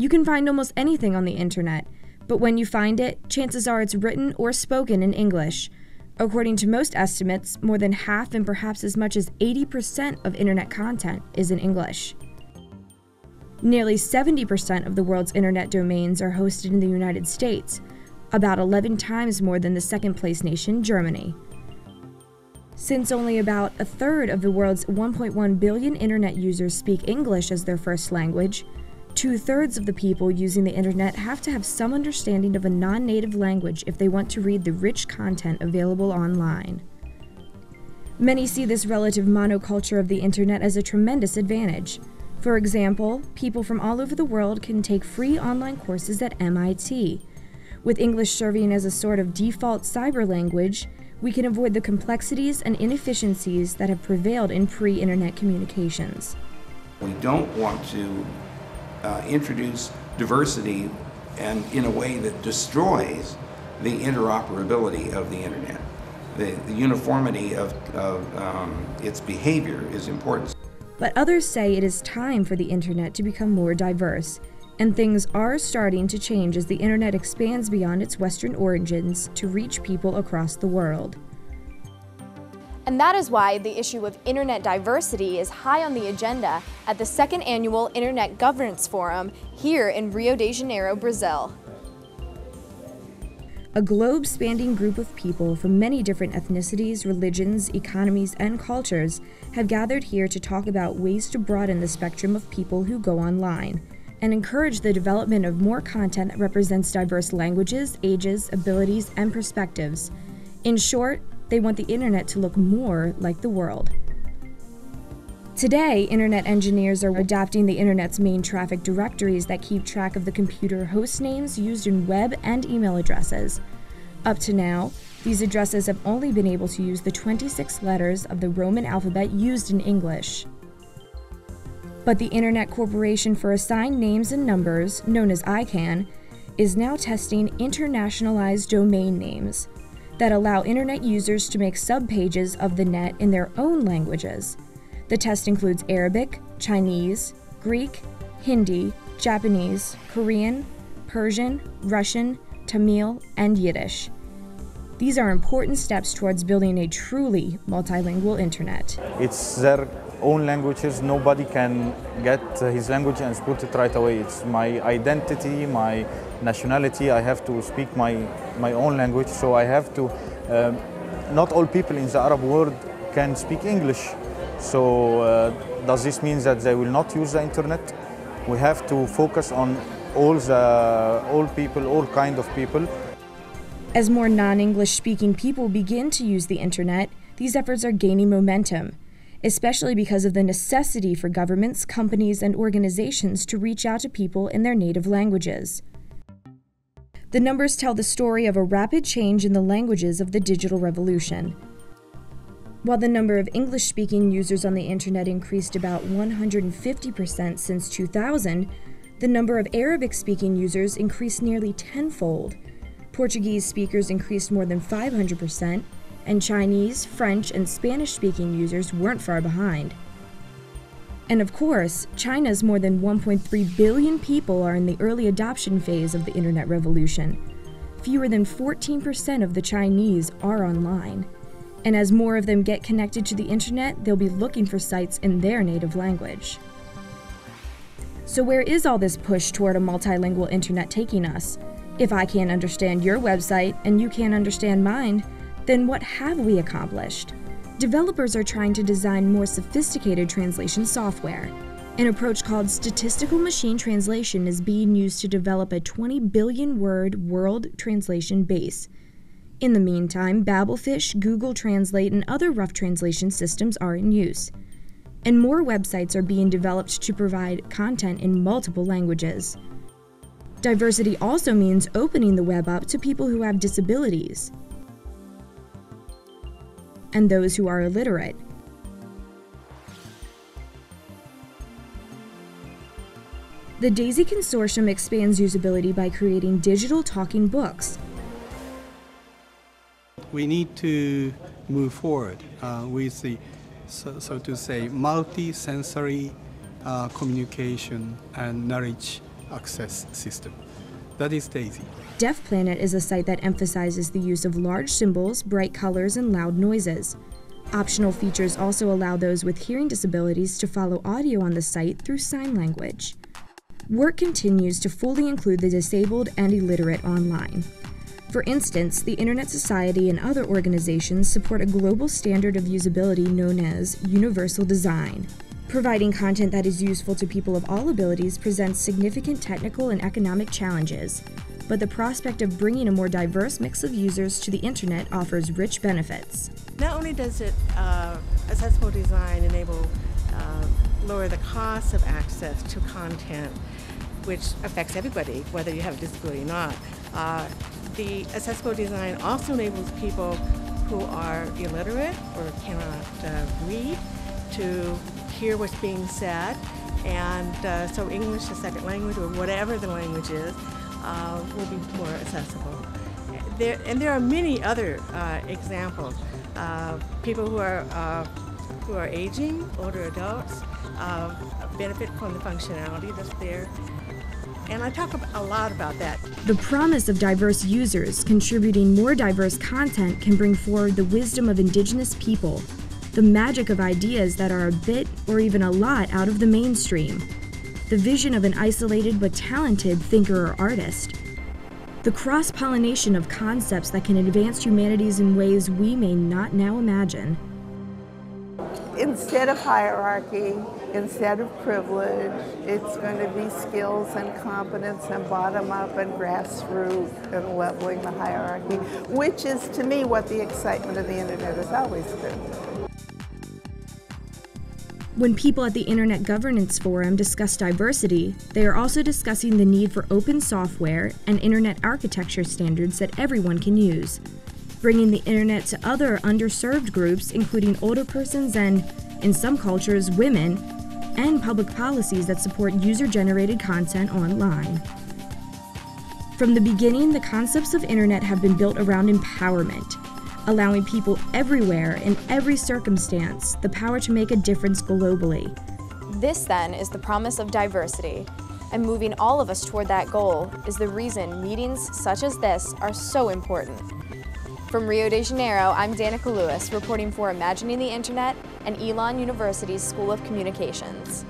You can find almost anything on the internet, but when you find it, chances are it's written or spoken in English. According to most estimates, more than half and perhaps as much as 80% of internet content is in English. Nearly 70% of the world's internet domains are hosted in the United States, about 11 times more than the second place nation, Germany. Since only about a third of the world's 1.1 billion internet users speak English as their first language, two thirds of the people using the internet have to have some understanding of a non native language if they want to read the rich content available online. Many see this relative monoculture of the internet as a tremendous advantage. For example, people from all over the world can take free online courses at MIT. With English serving as a sort of default cyber language, we can avoid the complexities and inefficiencies that have prevailed in pre internet communications. We don't want to uh, introduce diversity and in a way that destroys the interoperability of the internet. The, the uniformity of, of um, its behavior is important. But others say it is time for the internet to become more diverse, and things are starting to change as the internet expands beyond its Western origins to reach people across the world. And that is why the issue of internet diversity is high on the agenda at the second annual Internet Governance Forum here in Rio de Janeiro, Brazil. A globe spanning group of people from many different ethnicities, religions, economies, and cultures have gathered here to talk about ways to broaden the spectrum of people who go online and encourage the development of more content that represents diverse languages, ages, abilities, and perspectives. In short, they want the internet to look more like the world. Today, internet engineers are adapting the internet's main traffic directories that keep track of the computer host names used in web and email addresses. Up to now, these addresses have only been able to use the 26 letters of the Roman alphabet used in English. But the Internet Corporation for Assigned Names and Numbers, known as ICANN, is now testing internationalized domain names that allow Internet users to make subpages of the net in their own languages. The test includes Arabic, Chinese, Greek, Hindi, Japanese, Korean, Persian, Russian, Tamil, and Yiddish. These are important steps towards building a truly multilingual internet. It's their own languages. Nobody can get his language and put it right away. It's my identity, my nationality. I have to speak my, my own language. So I have to, um, not all people in the Arab world can speak English. So uh, does this mean that they will not use the internet? We have to focus on all the all people, all kind of people. As more non-English speaking people begin to use the internet, these efforts are gaining momentum especially because of the necessity for governments, companies, and organizations to reach out to people in their native languages. The numbers tell the story of a rapid change in the languages of the digital revolution. While the number of English speaking users on the internet increased about 150% since 2000, the number of Arabic speaking users increased nearly tenfold. Portuguese speakers increased more than 500%, and Chinese, French, and Spanish speaking users weren't far behind. And of course, China's more than 1.3 billion people are in the early adoption phase of the internet revolution. Fewer than 14% of the Chinese are online. And as more of them get connected to the internet, they'll be looking for sites in their native language. So, where is all this push toward a multilingual internet taking us? If I can't understand your website and you can't understand mine, then what have we accomplished? Developers are trying to design more sophisticated translation software. An approach called statistical machine translation is being used to develop a 20 billion word world translation base. In the meantime, Babelfish, Google Translate, and other rough translation systems are in use. And more websites are being developed to provide content in multiple languages. Diversity also means opening the web up to people who have disabilities and those who are illiterate. The DAISY Consortium expands usability by creating digital talking books. We need to move forward uh, with the, so, so, to say, multi-sensory uh, communication and knowledge access system. That is DAISY. Deaf Planet is a site that emphasizes the use of large symbols, bright colors, and loud noises. Optional features also allow those with hearing disabilities to follow audio on the site through sign language. Work continues to fully include the disabled and illiterate online. For instance, the Internet Society and other organizations support a global standard of usability known as Universal Design. Providing content that is useful to people of all abilities presents significant technical and economic challenges, but the prospect of bringing a more diverse mix of users to the Internet offers rich benefits. Not only does it uh, accessible design enable uh, lower the cost of access to content, which affects everybody, whether you have a disability or not. Uh, the accessible design also enables people who are illiterate or cannot uh, read to hear what's being said. And uh, so English as second language or whatever the language is uh, will be more accessible. There, and there are many other uh, examples. People who are, uh, who are aging, older adults, benefit from the functionality that's there. And I talk a lot about that. The promise of diverse users contributing more diverse content can bring forward the wisdom of Indigenous people, the magic of ideas that are a bit or even a lot out of the mainstream, the vision of an isolated but talented thinker or artist, the cross pollination of concepts that can advance humanities in ways we may not now imagine. Instead of hierarchy, instead of privilege, it's going to be skills and competence and bottom up and grassroots and leveling the hierarchy, which is to me what the excitement of the internet has always been. When people at the Internet Governance Forum discuss diversity, they are also discussing the need for open software and Internet architecture standards that everyone can use, bringing the Internet to other underserved groups, including older persons and, in some cultures, women, and public policies that support user generated content online. From the beginning, the concepts of Internet have been built around empowerment, allowing people everywhere in every circumstance the power to make a difference globally. This, then, is the promise of diversity. And moving all of us toward that goal is the reason meetings such as this are so important. From Rio de Janeiro, I'm Dannika Lewis, reporting for Imagining the Internet and Elon University's School of Communications.